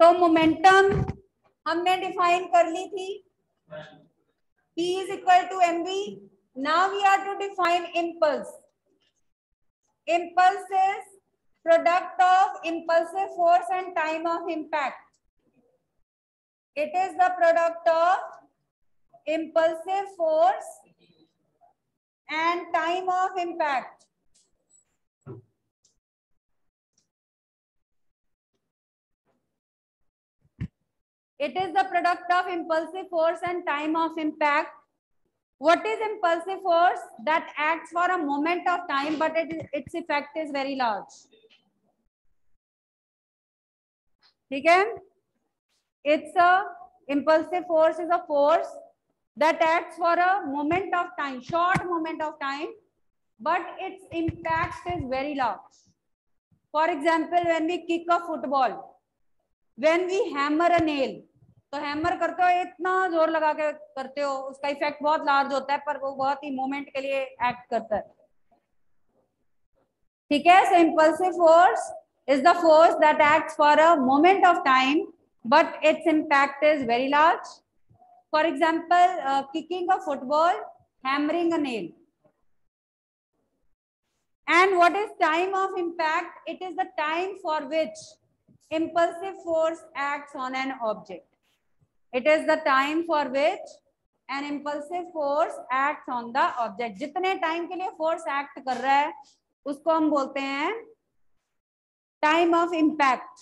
तो मोमेंटम हमने डिफाइन कर ली थी। P is equal to M V now we are to define impulse impulse is product of impulsive force and time of impact it is the product of impulsive force and time of impact It is the product of impulsive force and time of impact. What is impulsive force? That acts for a moment of time, but it, its effect is very large. Okay? It's a impulsive force is a force that acts for a moment of time, short moment of time, but its impact is very large. For example, when we kick a football, when we hammer a nail, तो hammer करते हो, इतना ज़ोर लगा के करते हो, उसका इफ़ेक्ट बहुत लार्ज होता है, पर वो बहुत ही मोमेंट के लिए एक्ट करता है। ठीक है? So impulsive force is the force that act for a moment of time but its impact is very large for example kicking a football hammering a nail and what is time of impact? It is the time for which impulsive force acts on an object. It is the time for which an impulsive force act on the object जितने time के लिए force act कर रहा है, उसको हम बोलते हैं time of impact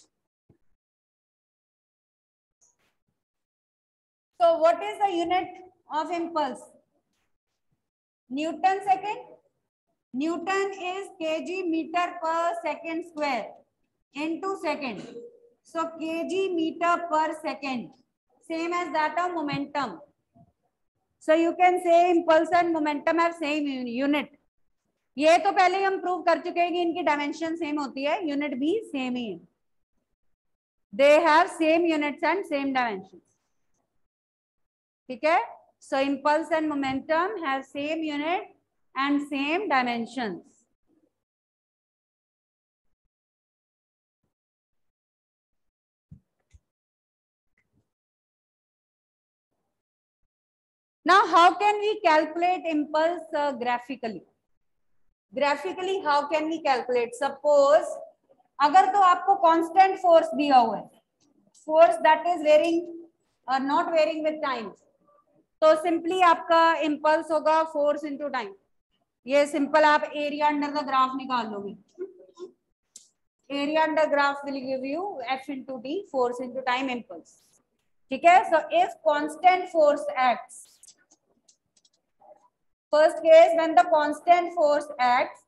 so what is the unit of impulse newton second newton is KG metre per second square into second so K G metre per second same as that of momentum. So you can say impulse and momentum have same unit. ये तो पहले हम prove कर चुके हैं कि इनकी dimension same होती है यूनिट भी सेम ही है they have same units and same dimension ठीक है so impulse and momentum have same unit and same dimensions Now, how can we calculate impulse uh, graphically? Graphically, how can we calculate? Suppose, अगर तो आपको constant force दिया हुआ है, force that is varying or not varying with time, तो simply आपका impulse होगा force into time. ये simple आप area under the graph निकाल लोगे. Area under graph will give you F into T, force into time impulse. ठीक है? So if constant force acts, First case, when the constant force acts,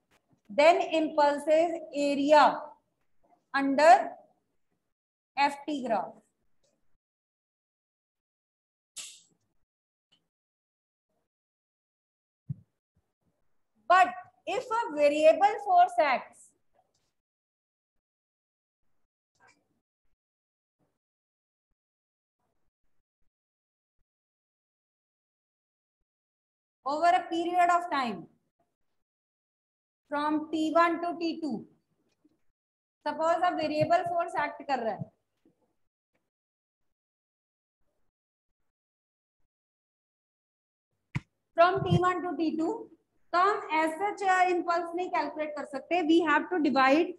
then impulses area under FT graph. But if a variable force acts, over a period of time from T1 to T2. Suppose a variable force act कर रहा है from T1 to T2 तो हम ऐसा impulse नहीं calculate कर सकते to divide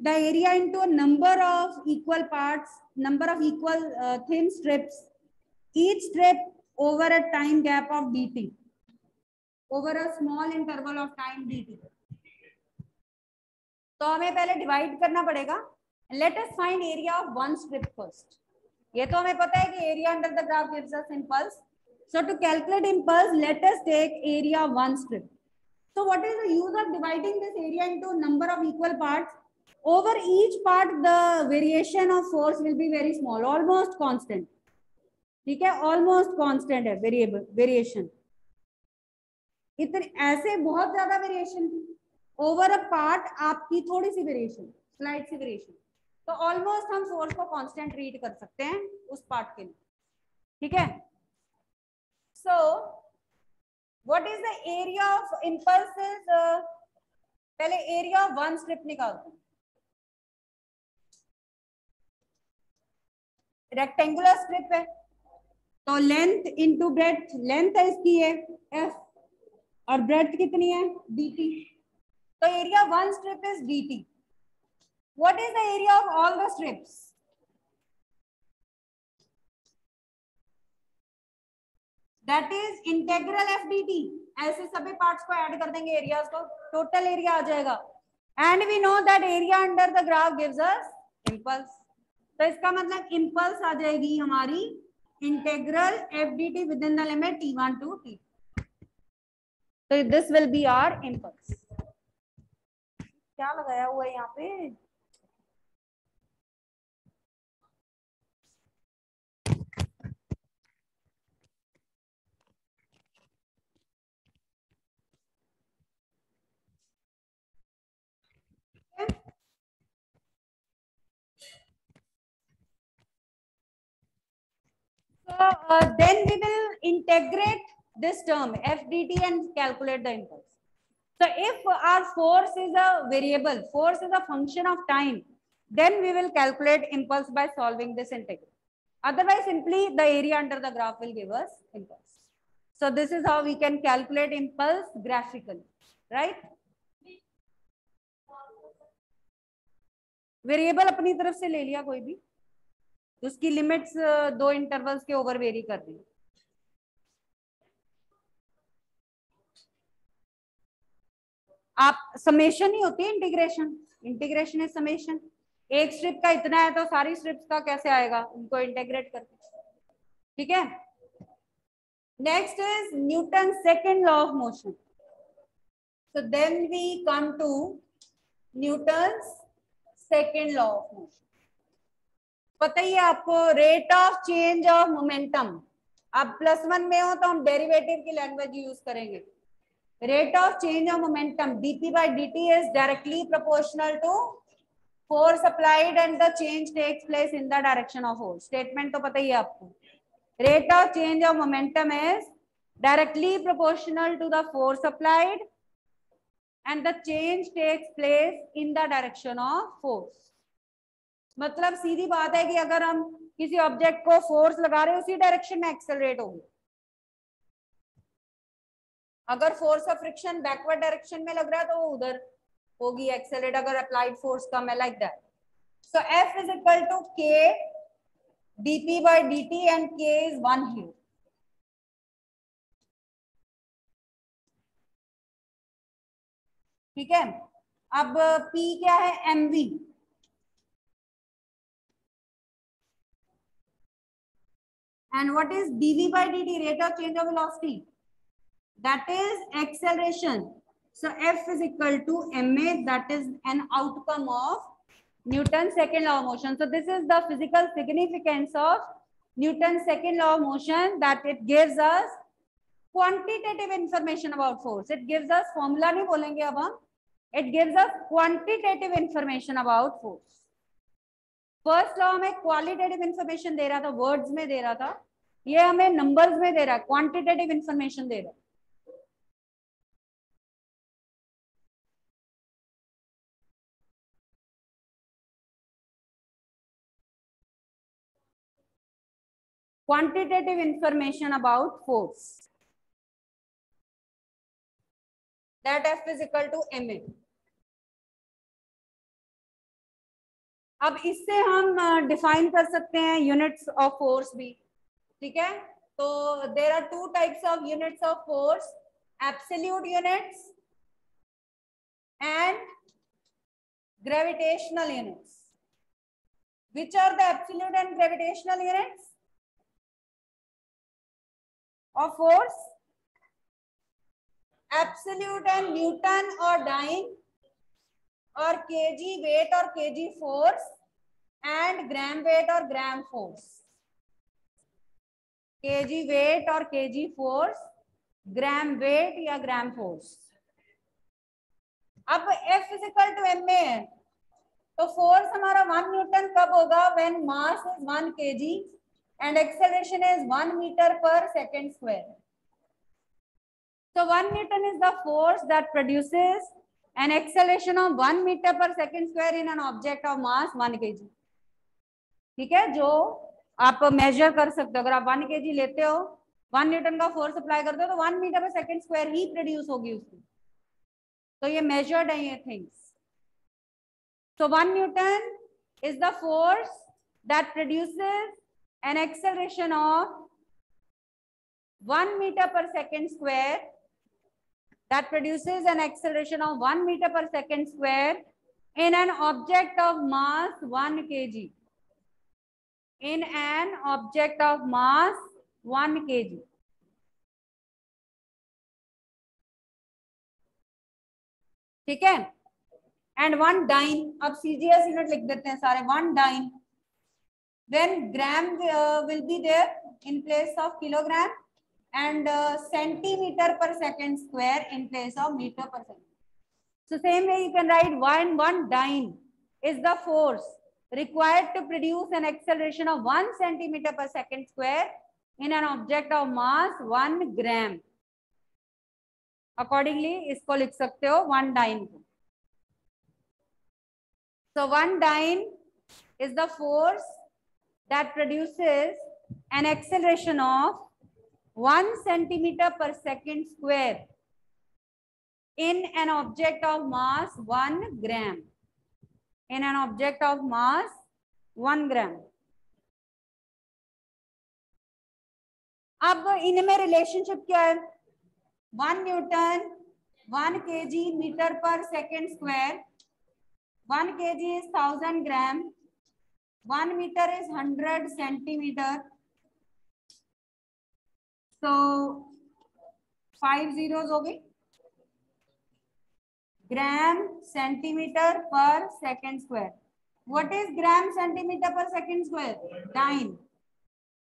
the area into a number of equal parts number of equal uh, thin strips each strip over a time gap of dt over a small interval of time dt तो हमें पहले divide करना पड़ेगा. Let us find area of one strip first ये तो हमें पता है कि area under the graph gives us impulse so to calculate impulse let us take area one strip so what is the use of dividing this area into number of equal parts over each part the variation of force will be very small almost constant ठीक है? Almost constant है variable variation इतने ऐसे बहुत ज़्यादा variation थी। Over a part आपकी थोड़ी सी वेरिएशन स्लाइड सी वेरिएशन तो ऑलमोस्ट हम सोर्स को कांस्टेंट रीड कर सकते हैं उस पार्ट के लिए। ठीक है? So what is the area of impulses पहले एरिया ऑफ़ वन स्ट्रिप निकालते हैं रेक्टेंगुलर स्ट्रिप है। तो लेंथ इंटू ब्रेथ लेंथ है इसकी है एफ़ और ब्रेथ कितनी है? डी टी तो area one strip is D T what is the area of all the strips that is integral F T ऐसे सभी पार्ट्स को ऐड कर देंगे एरियाज़ को. टोटल एरिया आ जाएगा. And we know that area under the graph gives us impulse तो इसका मतलब इम्पल्स आ जाएगी हमारी integral F D T within the limit T one to T तो this will be our impulse क्या लगाया हुआ है यहाँ पे? So uh, then we will integrate this term FDT and calculate the impulse. So if our force is a variable, force is a function of time, then we will calculate impulse by solving this integral. Otherwise, simply the area under the graph will give us impulse. So this is how we can calculate impulse graphically, right? Variable अपनी तरफ़ से ले लिया कोई भी तो उसकी limits दो इंटरवल्स के ओवर वेरी कर दी आप समेशन ही होती है इंटीग्रेशन इंटीग्रेशन है समेशन एक स्ट्रिप का इतना है तो सारी स्ट्रिप्स का कैसे आएगा? उनको इंटेग्रेट करके। ठीक है? Next is Newton second law of motion so then we come to newton's second law of motion. पता ही है आपको rate of change of momentum आप प्लस वन में हो तो हम डेरिवेटिव की लैंग्वेज यूज़ करेंगे। Rate of change of momentum dp by dt is directly proportional to force applied and the change takes place in the direction of force statement तो पता ही है आपको rate of change of momentum is directly proportional to the force applied and the change takes place in the direction of force मतलब सीधी बात है कि अगर हम किसी ऑब्जेक्ट को फोर्स लगा रहे हैं उसी डायरेक्शन में एक्सेलरेट होगी अगर force of friction backward direction में लग रहा है तो वो उधर होगी एक्सेलरेट अगर अप्लाइड फोर्स कम है like that so F is equal to K dp by dt and k is 1 here. ठीक है? अब पी क्या है? Mv and what is dv by dt? Rate of change of velocity. that is acceleration so f is equal to ma that is an outcome of newton's second law of motion so this is the physical significance of newton's second law of motion that it gives us quantitative information about force it gives us formula nahi bolenge ab hum it gives us quantitative information about force first law हमें qualitative information दे रहा था words में दे रहा था ये हमें numbers में दे रहा है क्वांटिटेटिव इंफॉर्मेशन दे रहा है quantitative information about force that F is equal to ma. अब इससे हम डिफाइन कर सकते हैं यूनिट्स ऑफ़ फोर्स भी ठीक है तो there are two types of units of force absolute units and gravitational units which are the absolute and gravitational units of force absolute and newton or dyne or kg weight or kg force and gram weight or gram force kg weight or kg force gram weight या gram force अब F physical to M में है तो force हमारा one newton कब होगा when mass is one KG and acceleration is 1 meter per second square. So 1 Newton is the force that produces an acceleration of 1 meter per second square in an object of mass 1 kg. ठीक है जो आप major कर सकते हो अगर आप one के लेते हो वन न्यूटन का फोर्स अप्लाई करते हो तो one metre per second square ही प्रोड्यूस होगी उसकी तो ये मेजर्ड है ये things so one newton is the force that produces an acceleration of one metre per second square that produces an acceleration of 1 meter per second square in an object of mass 1 kg. In an object of mass 1 kg. ठीक है and one dyne अब CGS unit लिख देते हैं सारे one dyne then gram uh, will be there in place of kilogram and uh, centimeter per second square in place of meter per second. So same way you can write one one dyne is the force required to produce an acceleration of one centimeter per second square in an object of mass one gram. Accordingly, इसको लिख सकते हो one dyne So one dyne is the force that produces an acceleration of 1 centimeter per second square in an object of mass 1 gram. In an object of mass 1 gram. अब इनमें relationship क्या है one newton one K G metre per second square one K G is thousand gram One metre is hundred centimetre तो five zeros हो गई gram centimetre per second square what is gram centimetre per second square dyne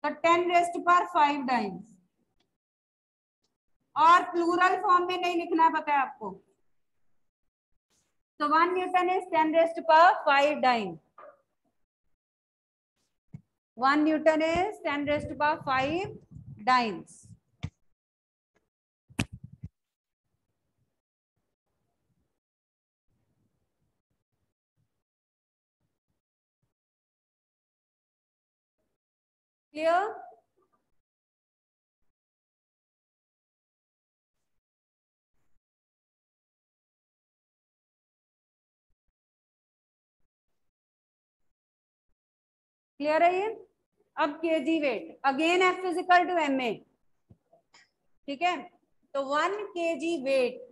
तो ten raised power five dyne और plural form में नहीं लिखना पता है आपको। तो one newton is ten raised power five dyne one newton is ten raised power five dynes Clear? Clear है ये अब K G weight again F physical to M A ठीक है? तो वन के जी वेट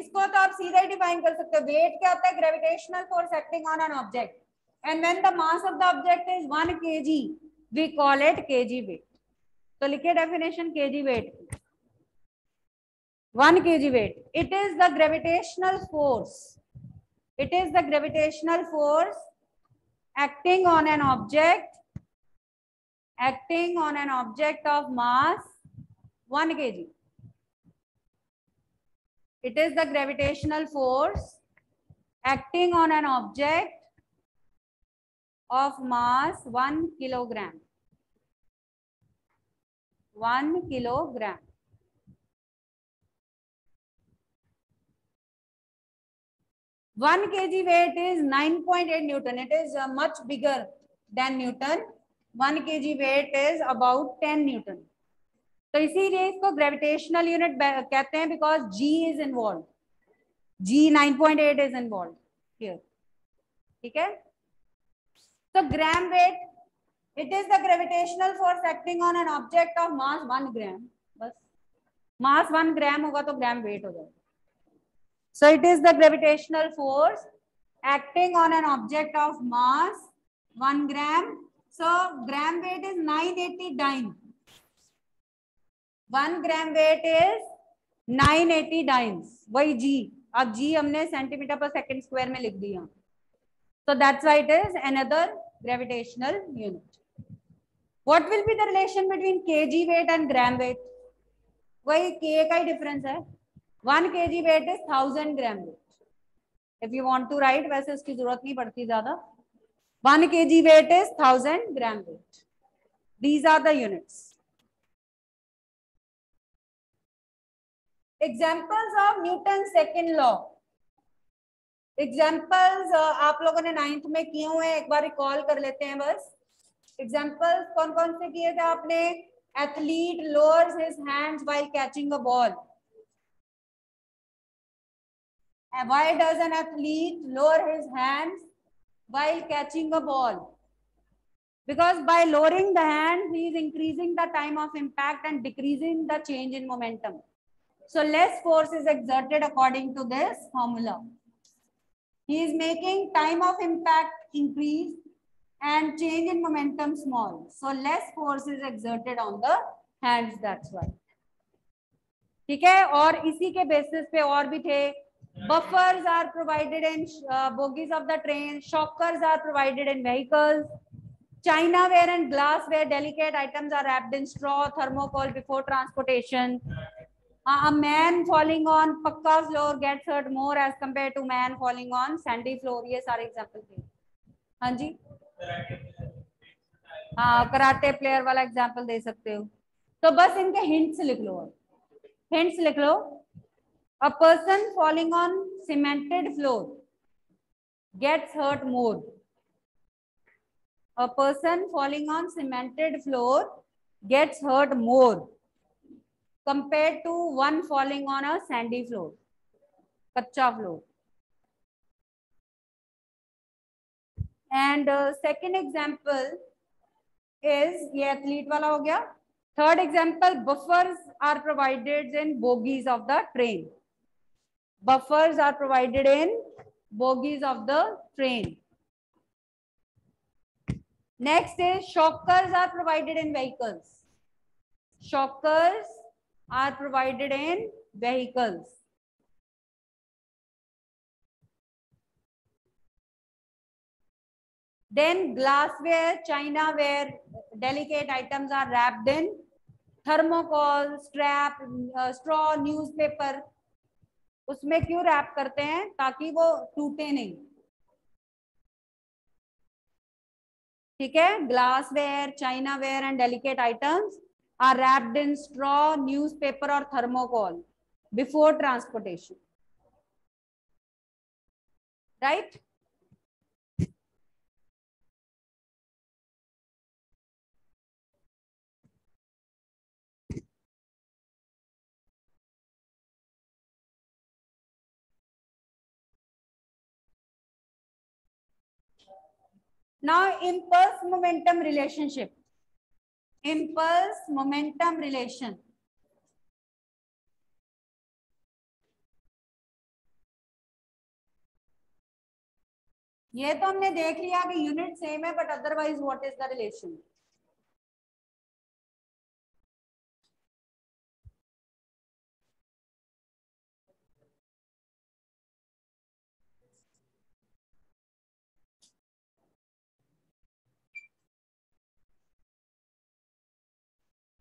इसको तो आप सीधा ही डिफाइन कर सकते हो. वेट क्या होता है? Gravitational force acting on an object and when the mass of the object is one K G we it it kg weight. तो लिखिए definition kg weight. One kg weight. It is the gravitational force. It is the gravitational force acting on an object acting on an object of mass 1 kg it is the gravitational force acting on an object of mass 1 kilogram one kilogram. One kg weight is 9.8 Newton. It is uh, much bigger than Newton. One K G weight is about ten newton. तो इसीलिए इसको gravitational unit कहते हैं because G is involve G nine point eight is involve ठीक है? तो gram weight it is the gravitational force acting on an object of mass one gram बस। Mass one gram होगा तो ग्राम वेट हो जाएगा। So it is the gravitational force acting on an object of mass one gram So gram weight is 980 dyne. One gram weight is 980 dynes. वही g. अब g हमने centimetre पर second square में लिख दिया. So that's why it is another gravitational unit. what will be the relation between kg weight and gram weight वही k का ही difference है K G weight is thousand gram weight if you want to write वैसे उसकी ज़रूरत नहीं पड़ती ज़्यादा one K G weight is thousand gram weight these are the units examples of Newton second law examples आप लोगों ने नाइन्थ में किए हुए एक बार रिकॉल कर लेते हैं बस. एग्ज़ाम्पल कौन कौन से किए थे आपने? Athlete lowers his hands while catching a ball why does an athlete lower his hands while catching a ball because by lowering the hands he is increasing the time of impact and decreasing the change in momentum so less force is exerted according to this formula he is making time of impact increase and change in momentum small. So less force is exerted on the hands. That's why. ठीक है और इसी के basis पे और भी थे buffers are provided in uh, bogies of the train shockers are provided in vehicles chinaware and glassware delicate items are wrapped in straw thermocol before transportation uh, a man falling on pakka floor gets hurt more as compared to man falling on sandy floor ये सारे example थे हाँ जी हाँ karate player वाला example दे सकते हो तो बस इनके हिंट्स लिख लो हिंट्स लिख लो a person falling on cemented floor gets hurt more a person falling on cemented floor gets hurt more compare to one falling on a sandy floor कच्चा floor and second example is ये athlete वाला हो गया third example buffers are provided in bogies of the train Buffers are provided in bogies of the train. Next is shockers are provided in vehicles. Shockers are provided in vehicles. Then glassware, china ware, delicate items are wrapped in thermocol, strap, uh, straw, newspaper, उसमें क्यों rap करते हैं ताकि वो टूटे नहीं? ठीक है glassware chinaware and delicate items are wrapped in straw newspaper और thermocol before transportation right Now impulse momentum relationship. Impulse momentum relation. ये तो हमने देख लिया कि यूनिट सेम है but otherwise what is the relation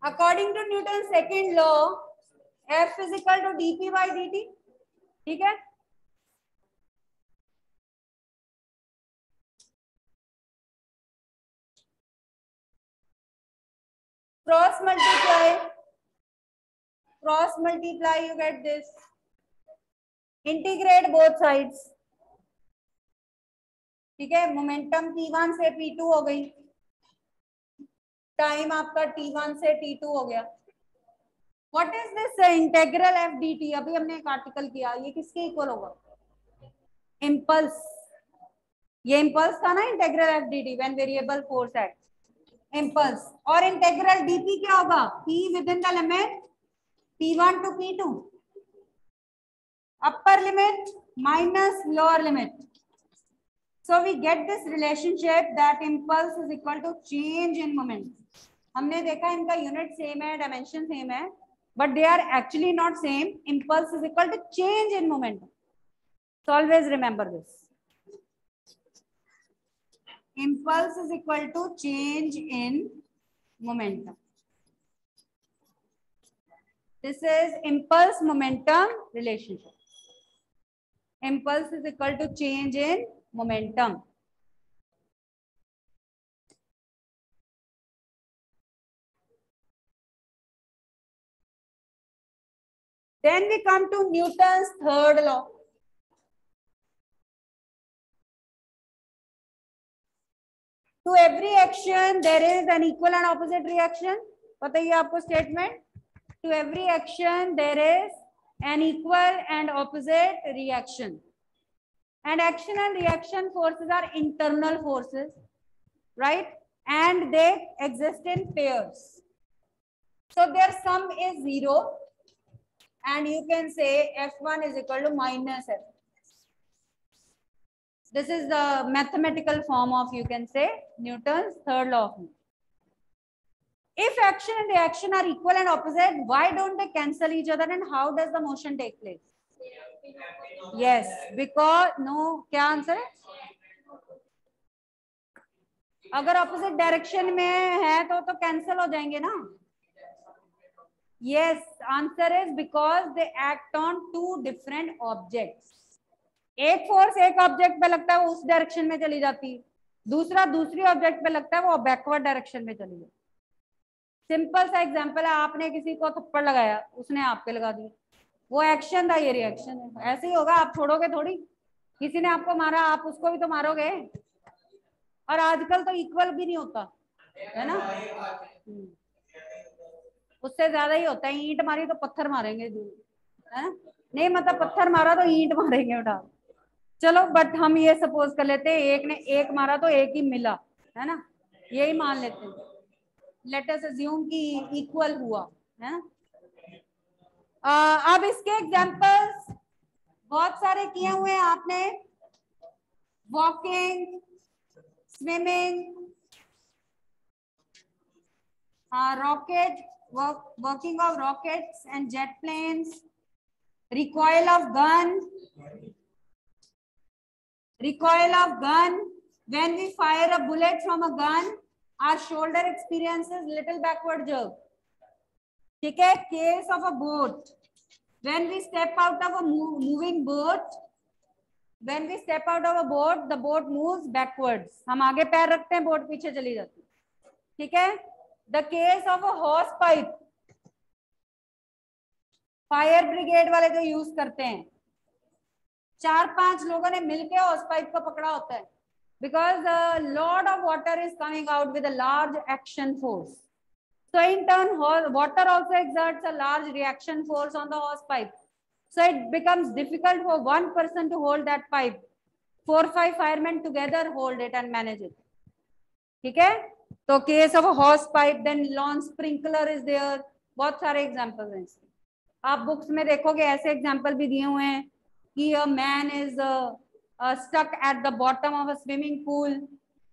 according to Newton second law F is equal to d P by d t ठीक है? Cross multiply cross multiply you get this integrate both sides ठीक है? Momentum P one से P two हो गई। Time आपका T1 से T2 हो गया। What is this integral F d t अभी हमने एक आर्टिकल किया, ये किसके इक्वल होगा? इम्पल्स ये इम्पल्स था ना integral F d t when variable force at impulse और इंटेग्रल डीपी क्या होगा? P with in the limit P one to P two upper limit minus lower limit so we get this relationship that impulse is equal to change in moment हमने देखा इनका unit same है dimension same है but they are actually not same impulse is equal to change in moment always remember this impulse is equal to change in momentum this is impulse momentum relationship impulse is equal to change in momentum. Then we come to Newton's third law. To every action there is an equal and opposite reaction बताइए आपको statement to every action there is an equal and opposite reaction and action and reaction forces are internal forces right? And they exist in pairs. So their sum is zero. And you can say f1 is equal to minus f. This is the mathematical form of you can say newton's third law of if action and reaction are equal and opposite why don't they cancel each other and how does the motion take place yes, because, no, क्या answer है? अगर opposite direction में है तो तो cancel हो जाएँगे ना? Yes, answer is because they act on two different objects. एक फोर्स एक ऑब्जेक्ट पे लगता है, वो उस डायरेक्शन में चली जाती। है दूसरा, दूसरी ऑब्जेक्ट पे लगता है, वो बैकवर्ड डायरेक्शन में चली जाती। सिंपल सा एग्जांपल है, आपने किसी को थप्पड़ लगाया, उसने आपके लगा दिया। वो एक्शन था ये रिएक्शन है ऐसे ही होगा, आप छोड़ोगे थोड़ी? किसी ने आपको मारा, आप उसको भी तो मारोगे। और आजकल तो इक्वल भी नहीं होता, है ना? हम्म। उससे ज़्यादा ही होता है, ईंट मारी तो पत्थर मारेंगे है नहीं मतलब पत्थर मारा तो ईंट मारेंगे उठा। चलो बट हम ये सपोज़ कर लेते हैं एक ने एक मारा तो एक ही मिला, है ना? यही मान लेते हैं। लेट अस अज्यूम कि इक्वल हुआ, है ना? अब इसके एग्जांपल्स बहुत सारे किए हुए हैं आपने। Walking swimming rocket working of rockets and jet planes recoil of gun recoil of gun when we fire a bullet from a gun our shoulder experience is little backward jerk ठीक है? Case of a boat when we step out of a moving boat, when we step out of a boat, the boat moves backwards. हम आगे पैर रखते हैं boat पीछे चली जाती है। ठीक है? The case of a hose pipe fire brigade वाले जो यूज़ करते हैं। चार पाँच लोगों ने मिलकर हॉर्स पाइप को पकड़ा होता है। Because lot of water is coming out with a large action force So in turn, water also exerts a large reaction force on the hose pipe. So it becomes difficult for one person to hold that pipe. Four five firemen together hold it and manage it. ठीक है तो case of hose pipe then lawn sprinkler is there बहुत सारे example हैं इसके आप books में देखोगे ऐसे एग्जांपल भी दिए हुए हैं कि a man is stuck at the bottom of a swimming pool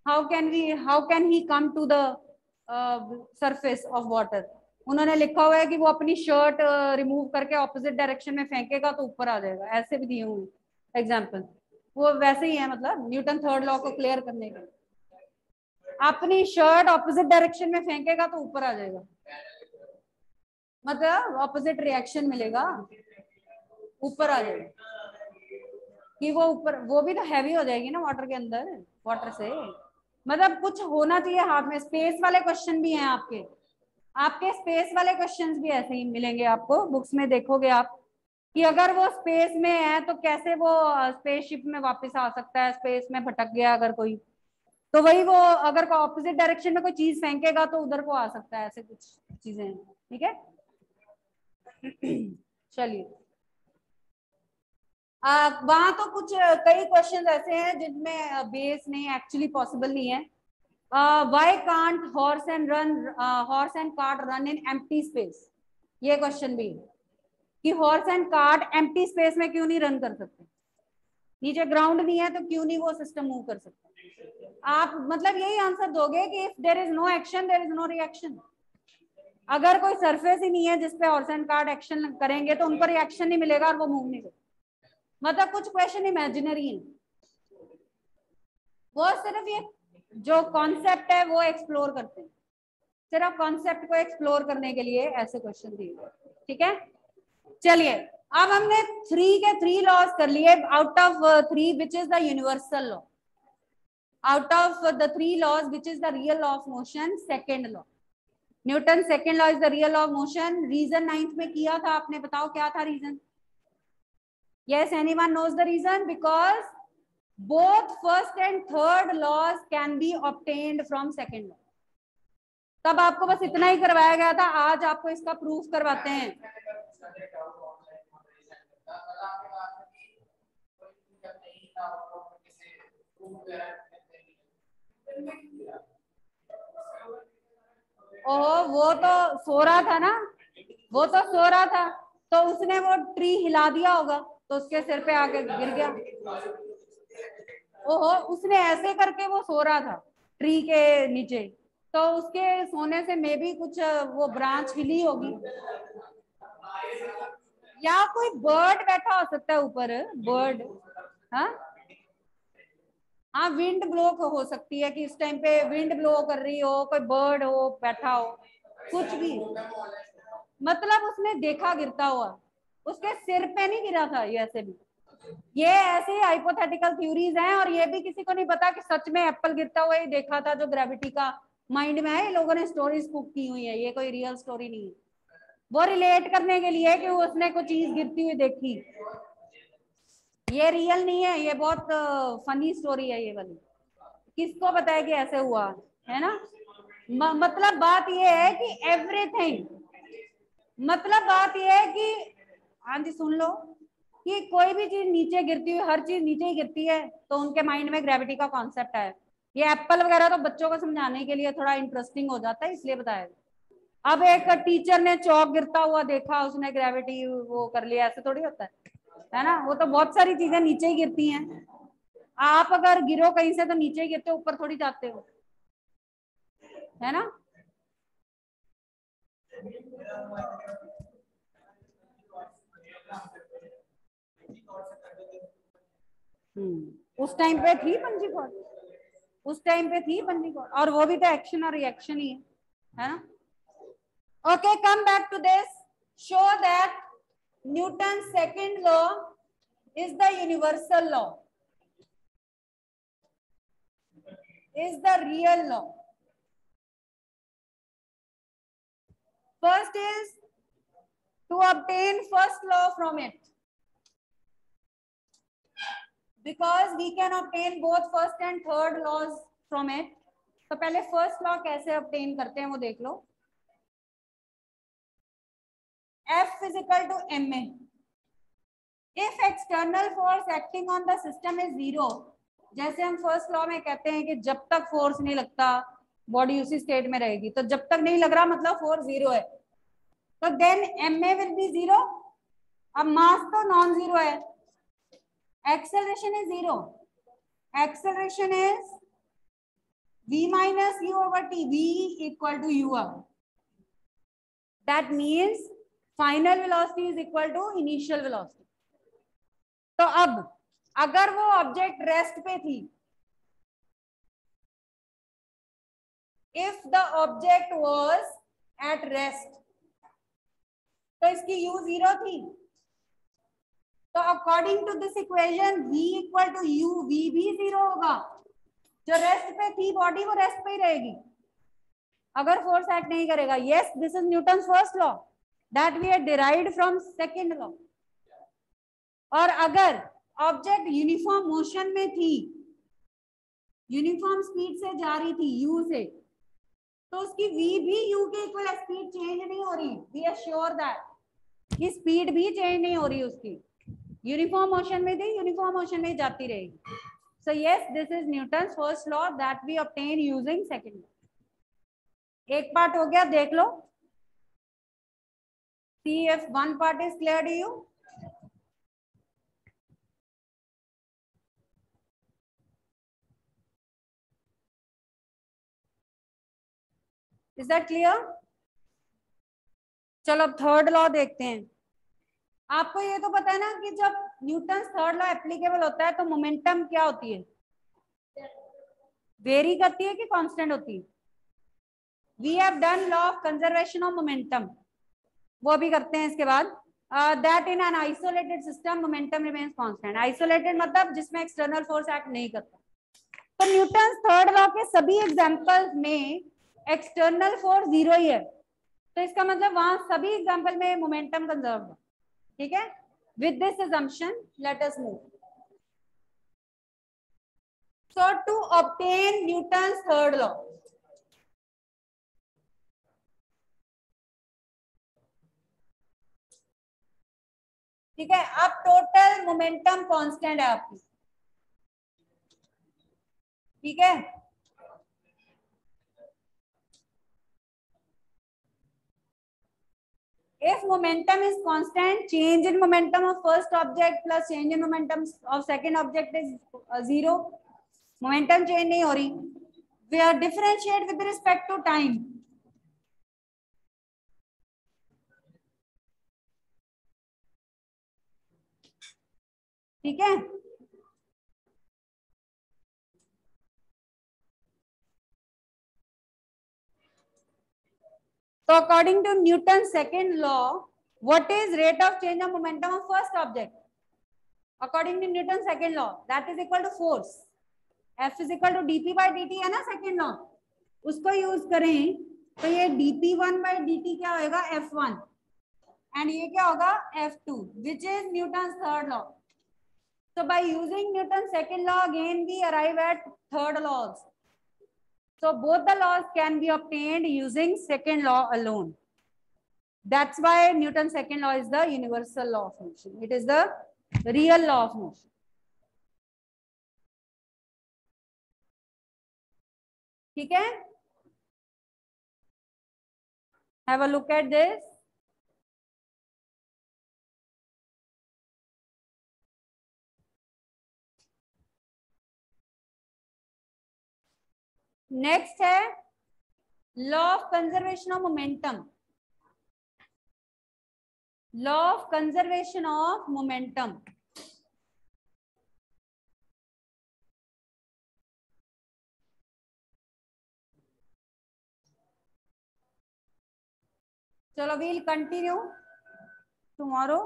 how can we how can he come to the surface of water उन्होंने लिखा हुआ है कि वो अपनी शर्ट रिमूव करके ऑपोजिट डायरेक्शन में फेंकेगा तो ऊपर आ जाएगा। ऐसे भी दिए हुए एग्ज़ाम्पल वो वैसे ही है मतलब न्यूटन थर्ड लॉ को क्लियर करने के अपनी शर्ट ऑपोजिट डायरेक्शन में फेंकेगा तो ऊपर आ जाएगा। मतलब ऑपोजिट रिएक्शन मिलेगा, ऊपर आ जाएगा। कि वो ऊपर, वो भी तो हैवी हो जाएगी ना वाटर के अंदर वाटर से। मतलब कुछ होना चाहिए हाथ में। स्पेस वाले क्वेश्चन भी हैं आपके। आपके स्पेस वाले क्वेश्चंस भी ऐसे ही मिलेंगे आपको। बुक्स में देखोगे आप कि अगर वो स्पेस में है तो कैसे वो स्पेसशिप में वापस आ सकता है? स्पेस में भटक गया अगर कोई तो वही वो अगर ऑपोजिट डायरेक्शन में कोई चीज़ फेंकेगा तो उधर को आ सकता है ऐसे कुछ चीज़ें ठीक है? चलिए। वहाँ तो कुछ कई क्वेश्चन ऐसे हैं जिनमें बेस नहीं एक्चुअली पॉसिबल नहीं है। Why can't horse and run horse and cart run in empty space ये क्वेश्चन भी है। कि horse and cart empty space में क्यों नहीं रन कर सकते? नीचे ग्राउंड नहीं है तो क्यों नहीं वो सिस्टम मूव कर सकते? आप मतलब यही आंसर दोगे कि if there is no action there is no reaction अगर कोई सरफेस ही नहीं है जिसपे हॉर्स एंड कार्ट एक्शन करेंगे तो उनको रिएक्शन नहीं मिलेगा और वो मूव नहीं करेगा मतलब कुछ क्वेश्चन इमेजिनरी है। वो सिर्फ़ ये जो कॉन्सेप्ट है, वो एक्सप्लोर करते हैं। सिर्फ़ कॉन्सेप्ट को एक्सप्लोर करने के लिए ऐसे क्वेश्चन दिए ठीक है? चलिए, अब हमने थ्री के थ्री लॉस कर लिए out of three which is the universal law out of the three laws which is the real law of motion second law Newton second law is the real law of motion reason ninth में किया था आपने, बताओ क्या था reason Yes, anyone knows the reason? Because both first and third laws can be obtained from second law तब आपको बस इतना ही करवाया गया था आज आपको इसका प्रूफ करवाते हैं ओह वो तो सो रहा था ना वो तो सो रहा था तो उसने वो ट्री हिला दिया होगा तो उसके सिर पे आके गिर गया। ओहो, उसने ऐसे करके वो सो रहा था, ट्री के नीचे। तो उसके सोने से मे भी कुछ, वो ब्रांच हिली होगी। या कोई बर्ड बैठा हो सकता है ऊपर, बर्ड हाँ? हाँ विंड ब्लो हो सकती है कि इस टाइम पे विंड ब्लो कर रही हो, कोई बर्ड हो, बैठा हो, कुछ भी। मतलब उसने देखा, गिरता हुआ। उसके सिर पे नहीं गिरा था ये ऐसे भी। ये ऐसे हाइपोथेटिकल थ्योरीज हैं और ये भी किसी को नहीं पता कि सच में एप्पल गिरता हुआ ही देखा था जो ग्रेविटी का माइंड में है। ये लोगों ने स्टोरीज कुक की हुई है। ये कोई रियल स्टोरी नहीं है। वो रिलेट करने के लिए कि उसने कोई चीज़ गिरती हुई देखी। ये रियल नहीं है। ये बहुत फनी स्टोरी है ये वाली। किसको बताया कि ऐसे हुआ? है ना? मतलब बात ये है कि एवरीथिंग मतलब बात ये है कि जी सुन लो कि कोई भी चीज़ नीचे गिरती हुई, हर चीज़ नीचे ही गिरती है तो उनके माइंड में ग्रेविटी का कॉन्सेप्ट है। ये एप्पल वगैरह तो बच्चों को समझाने के लिए थोड़ा इंटरेस्टिंग हो जाता है, इसलिए बताया। अब एक टीचर ने चौक गिरता हुआ देखा, उसने ग्रेविटी वो कर लिया, ऐसे थोड़ी होता है है ना? वो तो बहुत सारी चीज़ें नीचे ही गिरती हैं। आप अगर गिरो कहीं से तो नीचे ही गिरते हो, ऊपर थोड़ी जाते हो, है ना? उस टाइम पे थी पंजी कॉर्ड उस टाइम पे थी पंजी कॉर्ड और वो भी तो एक्शन और रिएक्शन ही है है ना? Okay come back to this show that Newton second law is the universal law is the real law. First is to obtain first law from it. Because we can obtain both first and third laws from it तो पहले first law कैसे obtain करते हैं वो देख लो F is equal to ma if external force acting on the system is zero जैसे हम first law में कहते हैं कि जब तक फोर्स नहीं लगता बॉडी उसी स्टेट में रहेगी तो जब तक नहीं लग रहा मतलब फोर्स ज़ीरो है तो then m a will be zero अब मास तो नॉन ज़ीरो है acceleration is zero. Acceleration is v minus u over t, v equal to u up. That means final velocity is equal to initial velocity. तो अब अगर वो object rest पे थी if the object was at rest तो इसकी u zero थी तो according to this equation v equal to u v भी ज़ीरो होगा। जो रेस्ट पे थी बॉडी वो रेस्ट पे ही रहेगी। अगर फोर्स एक्ट नहीं करेगा yes this is Newton first law that we are derived from second law और अगर ऑब्जेक्ट यूनिफॉर्म मोशन में थी यूनिफॉर्म स्पीड से जा रही थी यू से तो उसकी v भी u के इक्वल स्पीड चेंज नहीं हो रही। वी आर श्योर दैट कि स्पीड भी चेंज नहीं हो रही उसकी। यूनिफॉर्म मोशन में थी यूनिफॉर्म मोशन में जाती रहेगी। So yes this is Newton first law that we obtain using second law एक पार्ट हो गया, देख लो। See F one part is clear to you is that clear चलो, अब थर्ड लॉ देखते हैं। आपको ये तो पता है ना कि जब न्यूटन थर्ड लॉ एप्लीकेबल होता है तो मोमेंटम क्या होती है? वेरी करती है कि कांस्टेंट होती है? We have done law of conservation of momentum वो भी करते हैं इसके बाद। That in an isolated system momentum remains constant isolated मतलब जिसमें एक्सटर्नल फोर्स एक्ट नहीं करता। तो न्यूटन थर्ड लॉ के सभी एग्ज़ाम्पल में एक्सटर्नल फोर्स ज़ीरो ही है। तो इसका मतलब वहाँ सभी एग्ज़ाम्पल में मोमेंटम कंजर्व है। ठीक है? With this assumption let us move so, to obtain newton's third law. ठीक है? अब टोटल मोमेंटम कांस्टेंट है आपकी। ठीक है? If momentum is constant change in momentum of first object plus change in momentum of second object is uh, zero momentum change nahi ho rahi we are differentiate with respect to time ठीक है So according to Newton's second law, what is rate of change of momentum of first object? According to Newton's second law, that is equal to force. F is equal to dp by dt है ना second law. उसको use करें तो ये dp one by dt क्या होगा F one and ये क्या होगा F two, which is Newton's third law. So by using Newton's second law again we arrive at third laws. So both the laws can be obtained using second law alone. That's why Newton's second law is the universal law of motion. It is the real law of motion. ठीक है Have a look at this. Next है law of conservation of momentum law of conservation of momentum चलो we'll continue tomorrow